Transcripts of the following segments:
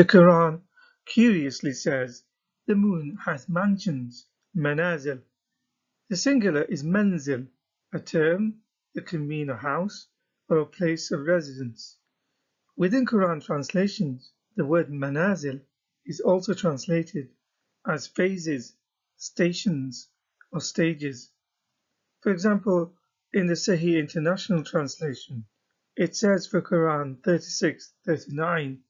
The Quran curiously says the moon has mansions, manazil. The singular is manzil, a term that can mean a house or a place of residence. Within Quran translations, the word manazil is also translated as phases, stations, or stages. For example, in the Sahih International Translation, it says for Quran 36:39,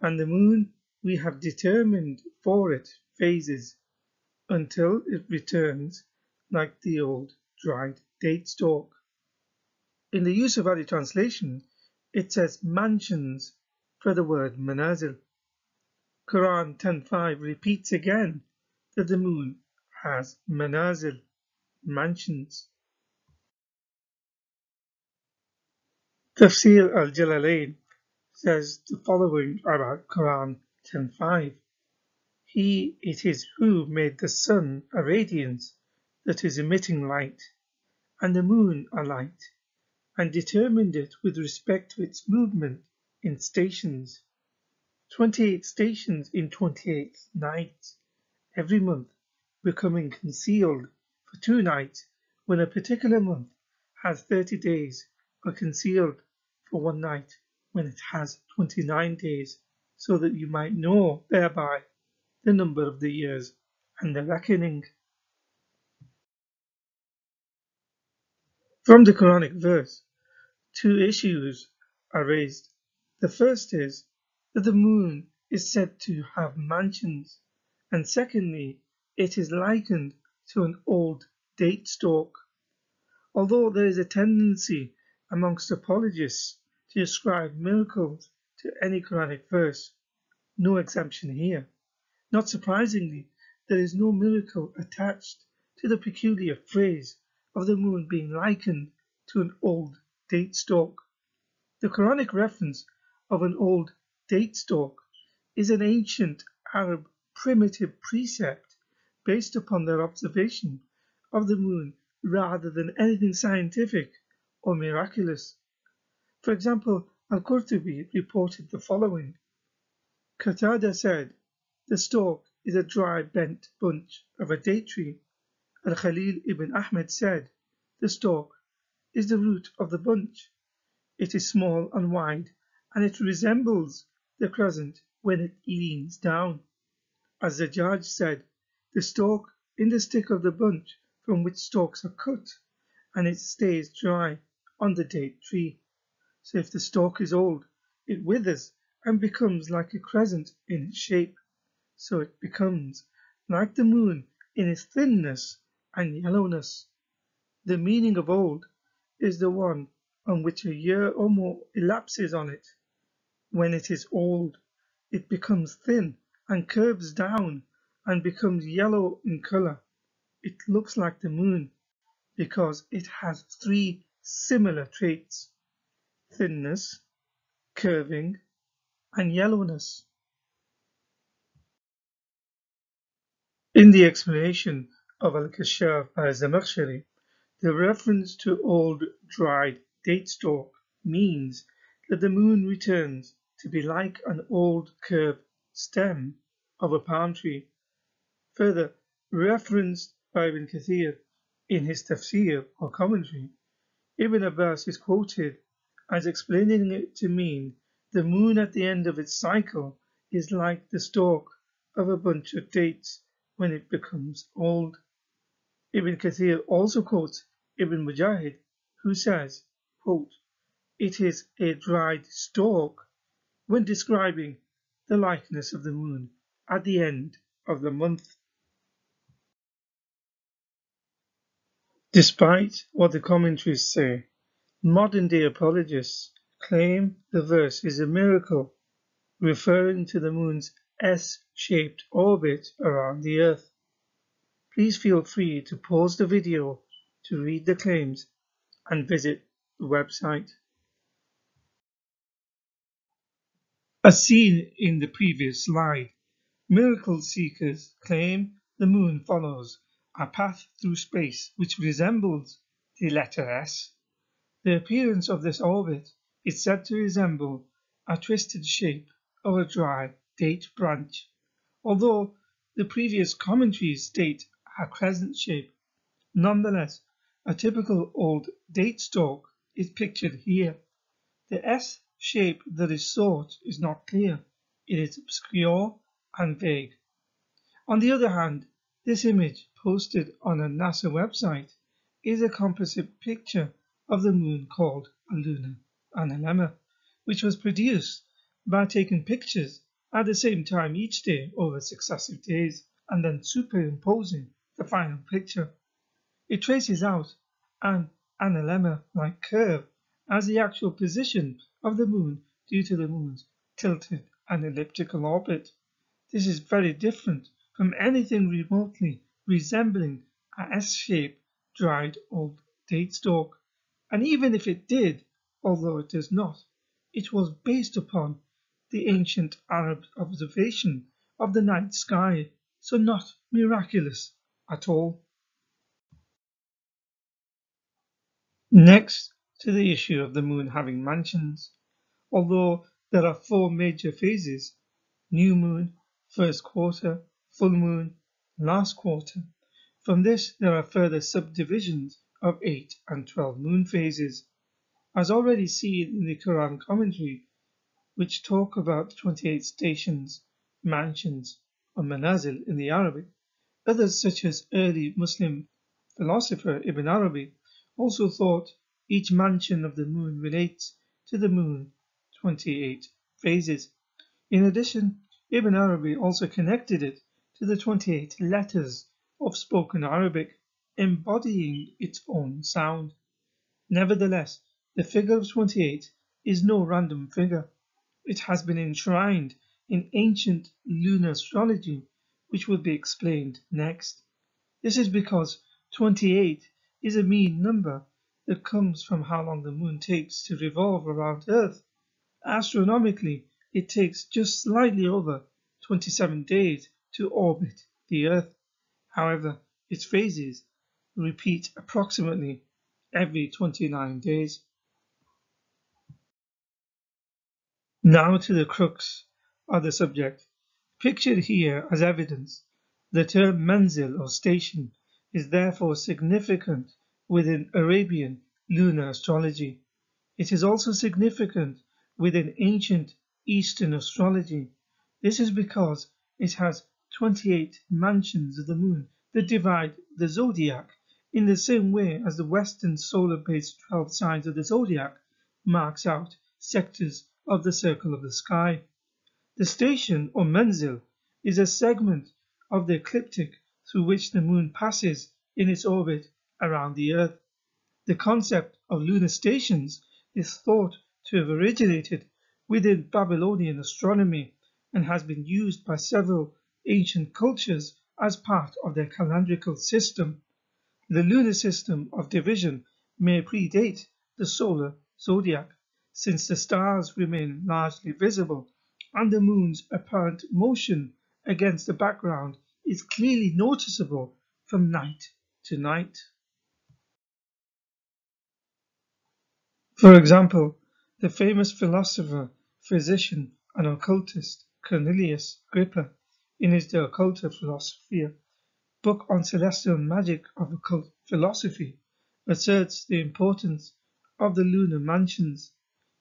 and the moon we have determined for it phases until it returns like the old dried date stalk. In the Yusuf Ali translation, it says mansions for the word manazil. Quran 10.5 repeats again that the moon has manazil, mansions. Tafsir al-Jalalain says the following about Quran 10.5. He it is who made the sun a radiance that is emitting light, and the moon a light, and determined it with respect to its movement in stations, 28 stations in 28 nights, every month becoming concealed for two nights when a particular month has 30 days, or concealed for one night when it has 29 days, so that you might know thereby the number of the years and the reckoning. From the Quranic verse, two issues are raised. The first is that the moon is said to have mansions, and secondly, it is likened to an old date stalk. Although there is a tendency amongst apologists to ascribe miracles to any Quranic verse. No exemption here. Not surprisingly, there is no miracle attached to the peculiar phrase of the moon being likened to an old date stalk. The Quranic reference of an old date stalk is an ancient Arab primitive precept based upon their observation of the moon rather than anything scientific or miraculous. For example, Al-Qurtubi reported the following. Qatada said, the stalk is a dry bent bunch of a date tree. Al-Khalil ibn Ahmed said, the stalk is the root of the bunch. It is small and wide, and it resembles the crescent when it leans down. As the judge said, the stalk in the stick of the bunch from which stalks are cut, and it stays dry on the date tree. So if the stalk is old, it withers and becomes like a crescent in its shape. So it becomes like the moon in its thinness and yellowness. The meaning of old is the one on which a year or more elapses on it. When it is old, it becomes thin and curves down and becomes yellow in color. It looks like the moon because it has three similar traits thinness, curving, and yellowness. In the explanation of Al-Kashaf by Zamakhshari, the reference to old dried date stalk means that the moon returns to be like an old curved stem of a palm tree. Further, referenced by Ibn Kathir in his tafsir or commentary, Ibn Abbas is quoted as explaining it to mean the moon at the end of its cycle is like the stalk of a bunch of dates when it becomes old. Ibn Kathir also quotes Ibn Mujahid, who says, quote, It is a dried stalk when describing the likeness of the moon at the end of the month. Despite what the commentaries say, Modern-day apologists claim the verse is a miracle, referring to the moon's S-shaped orbit around the Earth. Please feel free to pause the video to read the claims and visit the website. As seen in the previous slide, miracle seekers claim the moon follows a path through space which resembles the letter S. The appearance of this orbit is said to resemble a twisted shape of a dry date branch, although the previous commentaries state a crescent shape. Nonetheless, a typical old date stalk is pictured here. The S shape that is sought is not clear. It is obscure and vague. On the other hand, this image posted on a NASA website is a composite picture of the moon called a lunar analemma, which was produced by taking pictures at the same time each day over successive days and then superimposing the final picture. It traces out an analemma-like curve as the actual position of the moon due to the moon's tilted and elliptical orbit. This is very different from anything remotely resembling a S-shaped dried old date stalk. And even if it did, although it does not, it was based upon the ancient Arab observation of the night sky, so not miraculous at all. Next to the issue of the moon having mansions, although there are four major phases, new moon, first quarter, full moon, last quarter. From this there are further subdivisions of 8 and 12 moon phases. As already seen in the Quran commentary, which talk about 28 stations, mansions, or manazil in the Arabic, others such as early Muslim philosopher Ibn Arabi also thought each mansion of the moon relates to the moon 28 phases. In addition, Ibn Arabi also connected it to the 28 letters of spoken Arabic, embodying its own sound. Nevertheless, the figure of 28 is no random figure. It has been enshrined in ancient lunar astrology, which will be explained next. This is because 28 is a mean number that comes from how long the moon takes to revolve around Earth. Astronomically, it takes just slightly over 27 days to orbit the Earth. However, its phases repeat approximately every 29 days. Now to the crux of the subject. Pictured here as evidence, the term manzil or station is therefore significant within Arabian lunar astrology. It is also significant within ancient Eastern astrology. This is because it has 28 mansions of the moon that divide the zodiac in the same way as the Western solar-based 12 signs of the zodiac marks out sectors of the circle of the sky. The station or manzil is a segment of the ecliptic through which the moon passes in its orbit around the Earth. The concept of lunar stations is thought to have originated within Babylonian astronomy and has been used by several ancient cultures as part of their calendrical system. The lunar system of division may predate the solar zodiac, since the stars remain largely visible and the moon's apparent motion against the background is clearly noticeable from night to night. For example, the famous philosopher, physician, and occultist Cornelius Agrippa, in his De Occulta Philosophia, book on celestial magic of occult philosophy, asserts the importance of the lunar mansions.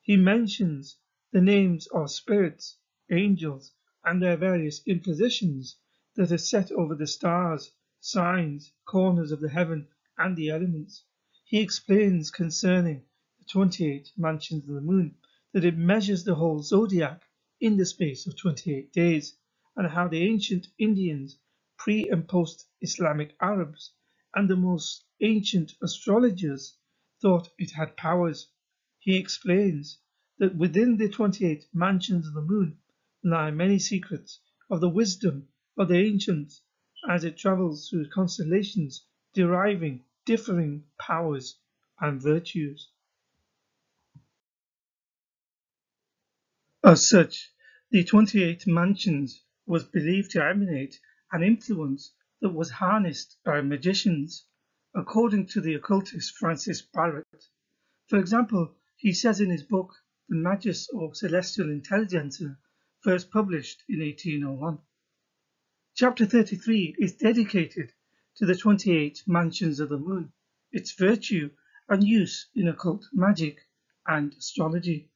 He mentions the names of spirits, angels, and their various impositions that are set over the stars, signs, corners of the heaven, and the elements. He explains concerning the 28 mansions of the moon that it measures the whole zodiac in the space of 28 days, and how the ancient Indians, pre and post Islamic Arabs, and the most ancient astrologers thought it had powers. He explains that within the 28 mansions of the moon lie many secrets of the wisdom of the ancients as it travels through constellations deriving differing powers and virtues. As such, the 28 mansions was believed to emanate an influence that was harnessed by magicians, according to the occultist Francis Barrett. For example, he says in his book, The Magus or Celestial Intelligencer, first published in 1801. Chapter 33 is dedicated to the 28 mansions of the moon, its virtue and use in occult magic and astrology.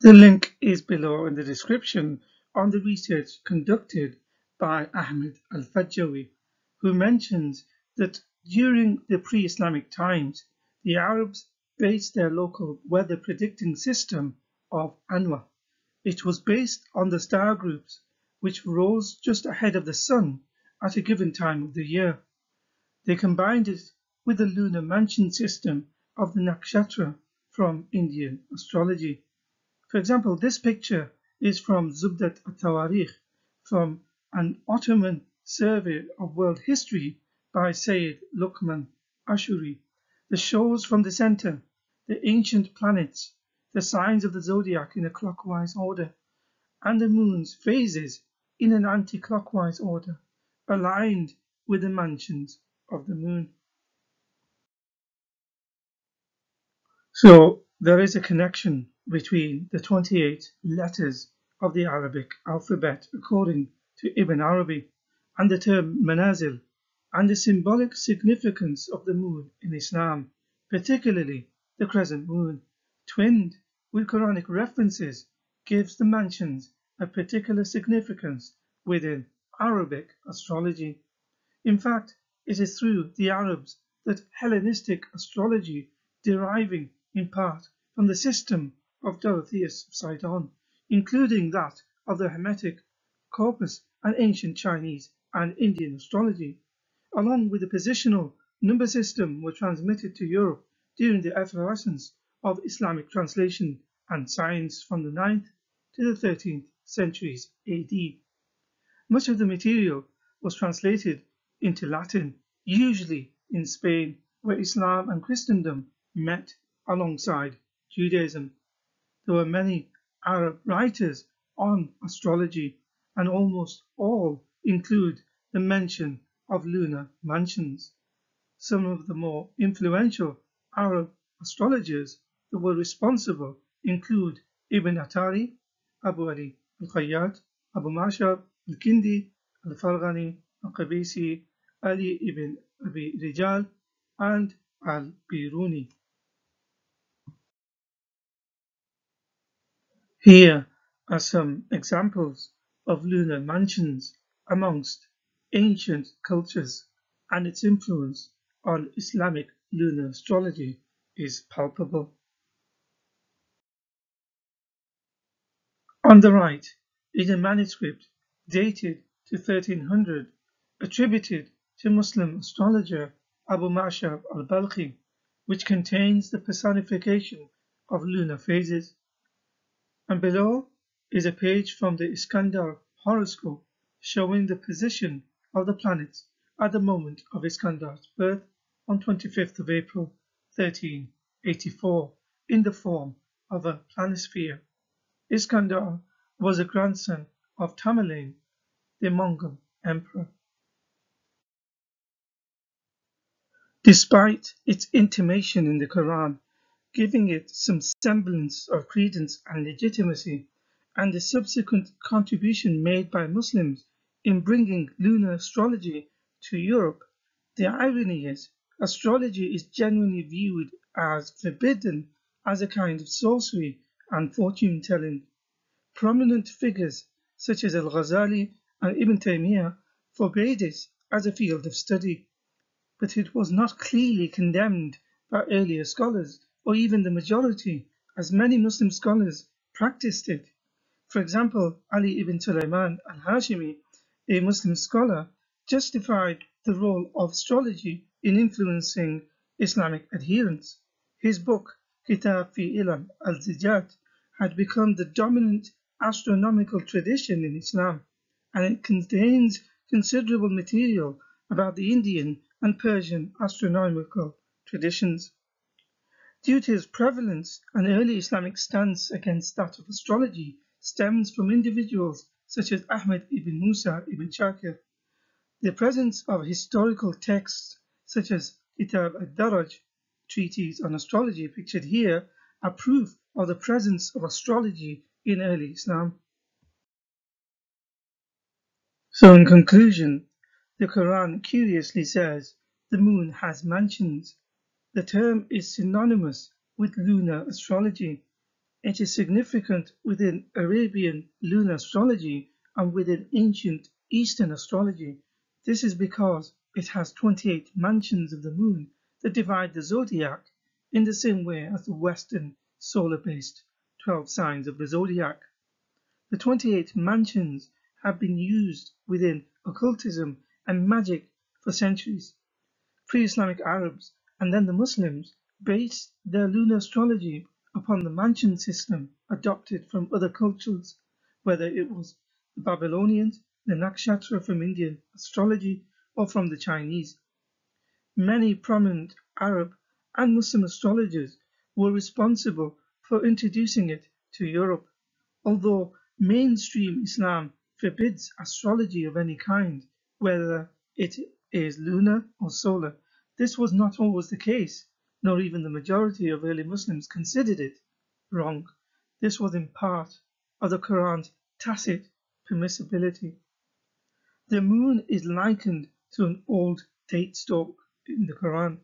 The link is below in the description on the research conducted by Ahmed al-Fajjawi, who mentions that during the pre-Islamic times, the Arabs based their local weather predicting system of Anwa. It was based on the star groups which rose just ahead of the sun at a given time of the year. They combined it with the lunar mansion system of the nakshatra from Indian astrology. For example, this picture is from Zubdat at-Tawarikh from an Ottoman survey of world history by Sayyid Luqman Ashuri. The shows from the center, the ancient planets, the signs of the zodiac in a clockwise order, and the moon's phases in an anti-clockwise order, aligned with the mansions of the moon. So there is a connection between the 28 letters of the Arabic alphabet according to Ibn Arabi and the term manazil and the symbolic significance of the moon in Islam, particularly the crescent moon, twinned with Quranic references, gives the mansions a particular significance within Arabic astrology. In fact, it is through the Arabs that Hellenistic astrology, deriving in part from the system of Dorotheus of Sidon, including that of the Hermetic corpus and ancient Chinese and Indian astrology, along with the positional number system were transmitted to Europe during the effervescence of Islamic translation and science from the 9th to the 13th centuries AD. Much of the material was translated into Latin, usually in Spain, where Islam and Christendom met alongside Judaism. There were many Arab writers on astrology, and almost all include the mention of lunar mansions. Some of the more influential Arab astrologers that were responsible include Ibn Atari, Abu Ali al-Khayyat, Abu Ma'shar al-Kindi, al-Farghani, al-Qabisi, Ali ibn Abi Rijal, and al-Biruni. Here are some examples of lunar mansions amongst ancient cultures and its influence on Islamic lunar astrology is palpable. On the right is a manuscript dated to 1300 attributed to Muslim astrologer Abu Ma'shar al-Balkhi which contains the personification of lunar phases. And below is a page from the Iskandar horoscope showing the position of the planets at the moment of Iskandar's birth on 25th of April 1384 in the form of a planisphere. Iskandar was a grandson of Tamerlane, the Mongol emperor. Despite its intimation in the Quran, giving it some semblance of credence and legitimacy, and the subsequent contribution made by Muslims in bringing lunar astrology to Europe, the irony is astrology is generally viewed as forbidden as a kind of sorcery and fortune telling. Prominent figures such as Al-Ghazali and Ibn Taymiyyah forbade it as a field of study, but it was not clearly condemned by earlier scholars or even the majority, as many Muslim scholars practiced it. For example, Ali ibn Sulaiman al-Hashimi a Muslim scholar, justified the role of astrology in influencing Islamic adherents. His book, Kitab fi Ilm al-Zijat, had become the dominant astronomical tradition in Islam, and it contains considerable material about the Indian and Persian astronomical traditions. Due to its prevalence, an early Islamic stance against that of astrology stems from individuals such as Ahmed ibn Musa ibn Shakir. The presence of historical texts such as Kitab al-Daraj, treatise on astrology pictured here, are proof of the presence of astrology in early Islam. So in conclusion, the Quran curiously says the moon has mansions. The term is synonymous with lunar astrology. It is significant within Arabian lunar astrology and within ancient Eastern astrology. This is because it has 28 mansions of the moon that divide the zodiac in the same way as the Western solar-based 12 signs of the zodiac. The 28 mansions have been used within occultism and magic for centuries. Pre-Islamic Arabs and then the Muslims based their lunar astrology upon the mansion system adopted from other cultures, whether it was the Babylonians, the nakshatra from Indian astrology, or from the Chinese. Many prominent Arab and Muslim astrologers were responsible for introducing it to Europe, although mainstream Islam forbids astrology of any kind, whether it is lunar or solar. This was not always the case, nor even the majority of early Muslims considered it wrong. This was in part of the Quran's tacit permissibility. The moon is likened to an old date stalk in the Quran,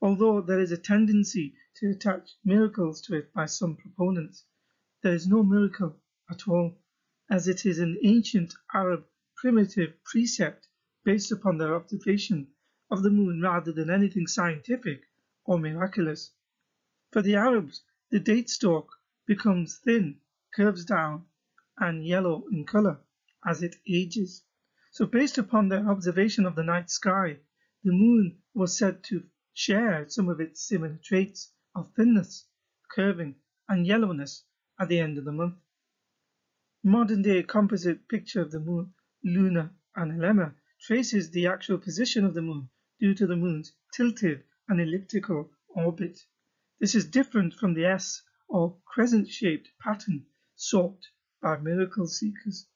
although there is a tendency to attach miracles to it by some proponents. There is no miracle at all, as it is an ancient Arab primitive precept based upon their observation of the moon rather than anything scientific or miraculous. For the Arabs, the date stalk becomes thin, curves down, and yellow in color as it ages. So based upon their observation of the night sky, the moon was said to share some of its similar traits of thinness, curving, and yellowness at the end of the month. Modern day composite picture of the moon, lunar analemma, traces the actual position of the moon due to the moon's tilted and elliptical orbit. This is different from the S or crescent-shaped pattern sought by miracle seekers.